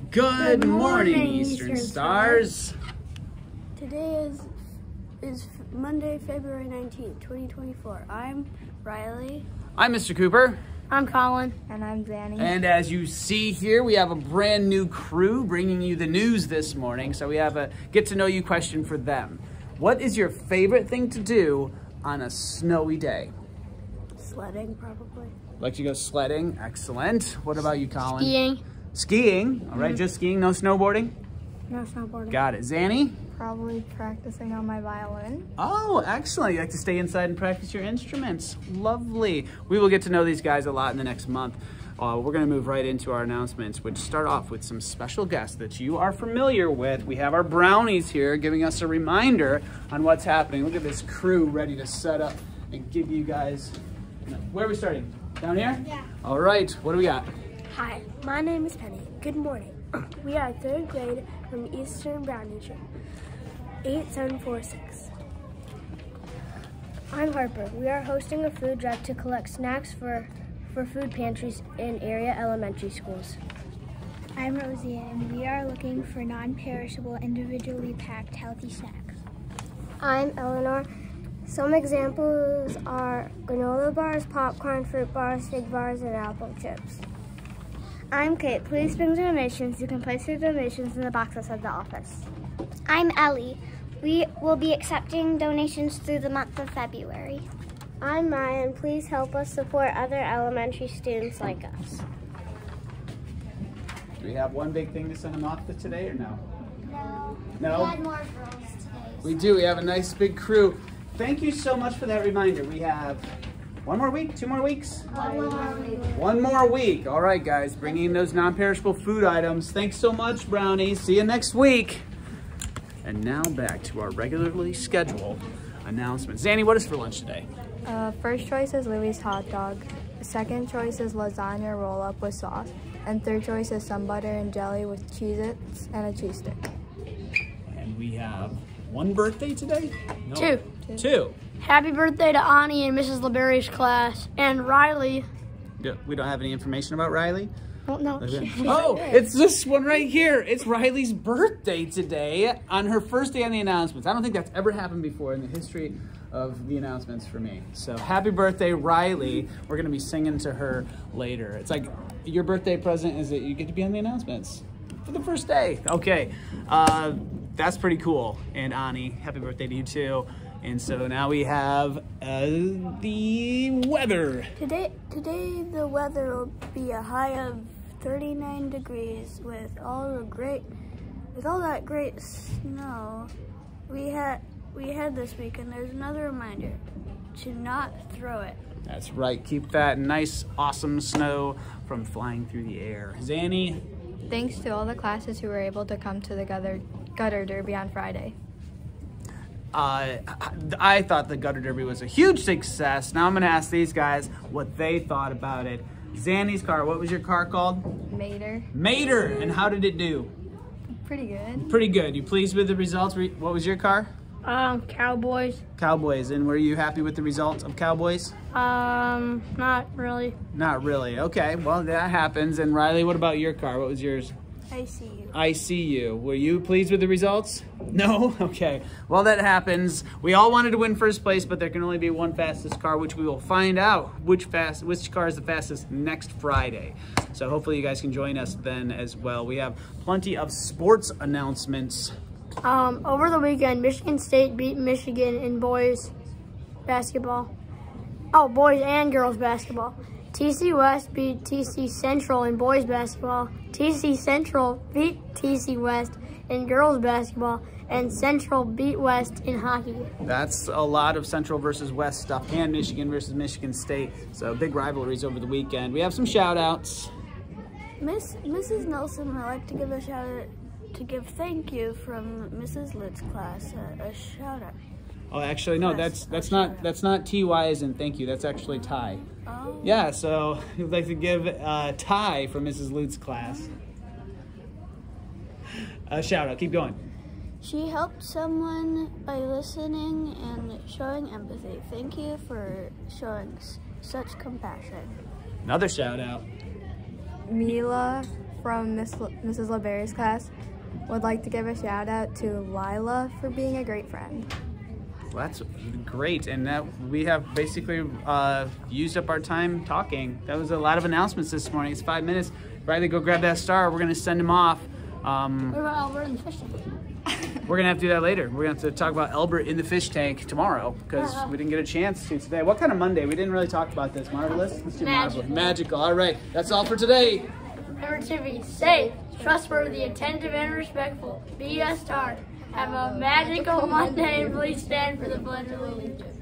Good, Good morning, morning, Eastern, Eastern Stars. Today is is Monday, February 19th, 2024. I'm Riley. I'm Mr. Cooper, I'm Colin. And I'm Zanny. and as you see here, we have a brand new crew bringing you the news this morning. So we have a get to know you question for them. What is your favorite thing to do on a snowy day? Sledding, probably. Like to go sledding? Excellent. What about you, Colin? Skiing. Skiing. All right, just skiing, no snowboarding. No snowboarding. Got it. Zanny? Probably practicing on my violin. Oh, excellent. You like to stay inside and practice your instruments. Lovely. We will get to know these guys a lot in the next month. Uh, we're going to move right into our announcements, which start off with some special guests that you are familiar with. We have our brownies here giving us a reminder on what's happening. Look at this crew ready to set up and give you guys. Where are we starting? Down here? Yeah. All right. What do we got? Hi, my name is Penny. Good morning. We are third grade from Eastern Brown Nation, 8746. I'm Harper. We are hosting a food drive to collect snacks for, for food pantries in area elementary schools. I'm Rosie, and we are looking for non-perishable, individually packed healthy snacks. I'm Eleanor. Some examples are granola bars, popcorn, fruit bars, fig bars, and apple chips. I'm Kate. Please bring donations. You can place your donations in the box outside the office. I'm Ellie. We will be accepting donations through the month of February. I'm Ryan. Please help us support other elementary students like us. Do we have one big thing to send them off to today or no? No. No? We had more girls today. We do. We have a nice big crew. Thank you so much for that reminder. We have one more week, two more weeks? One more week. All right, guys, bringing those non-perishable food items. Thanks so much, Brownies. See you next week. And now back to our regularly scheduled announcements. Zanny, what is for lunch today? Uh, first choice is Lily's hot dog. Second choice is lasagna roll up with sauce. And third choice is some butter and jelly with Cheez-Its and a cheese stick. And we have one birthday today? No. Two. Two. Happy birthday to Ani and Mrs. LeBerry's class. And Riley. We don't have any information about Riley? Oh, no. Oh, it's this one right here. It's Riley's birthday today on her first day on the announcements. I don't think that's ever happened before in the history of the announcements for me. So happy birthday, Riley. We're going to be singing to her later. It's like your birthday present is that you get to be on the announcements for the first day. Okay, uh, that's pretty cool. And Ani, happy birthday to you too. And so now we have uh, the weather. Today, today the weather will be a high of 39 degrees with all the great, with all that great snow we had we had this week. And there's another reminder to not throw it. That's right. Keep that nice, awesome snow from flying through the air. Zanny, Thanks to all the classes who were able to come to the gutter, gutter derby on Friday. uh, I thought the gutter derby was a huge success. Now I'm going to ask these guys what they thought about it. Zanny's car, what was your car called? Mater. Mater. And how did it do? Pretty good. Pretty good. You pleased with the results? What was your car? Um, Cowboys. Cowboys. And were you happy with the results of Cowboys? Um, not really. Not really. Okay. Well, that happens. And Riley, what about your car? What was yours? I see you. I see you. Were you pleased with the results? No? Okay. Well, that happens. We all wanted to win first place, but there can only be one fastest car, which we will find out which fast which car is the fastest next Friday. So hopefully you guys can join us then as well. We have plenty of sports announcements. Um, over the weekend, Michigan State beat Michigan in boys basketball. Oh, boys and girls basketball. TC West beat TC Central in boys basketball. TC Central beat TC West in girls basketball. And Central beat West in hockey. That's a lot of Central versus West stuff and Michigan versus Michigan State. So big rivalries over the weekend. We have some shout outs. Miss Mrs. Nelson, I'd like to give a shout out to give thank you from Mrs. Litt's class. A, a shout out. Oh, actually, no, that's that's not out. that's not TY as in thank you. That's actually Ty. Oh. Yeah, so we'd like to give uh, Ty from Mrs. Lute's class a shout out. Keep going. She helped someone by listening and showing empathy. Thank you for showing s- such compassion. Another shout out. Mila from Miss L- Mrs. LeBerry's class would like to give a shout out to Lila for being a great friend. Well, that's great, and that we have basically uh, used up our time talking. That was a lot of announcements this morning. It's five minutes. Riley, go grab that star. We're gonna send him off. Um, What about Albert and the fish tank? we're gonna have to do that later. We're gonna have to talk about Elbert in the fish tank tomorrow because we didn't get a chance to today. What kind of Monday? We didn't really talk about this. Marvelous. Let's do Magical. marvelous. Magical. All right, that's all for today. Remember to be safe, trustworthy, attentive, and respectful. Be a star. Have a magical Monday and please stand for the Pledge of Allegiance.